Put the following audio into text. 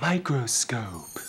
microscope.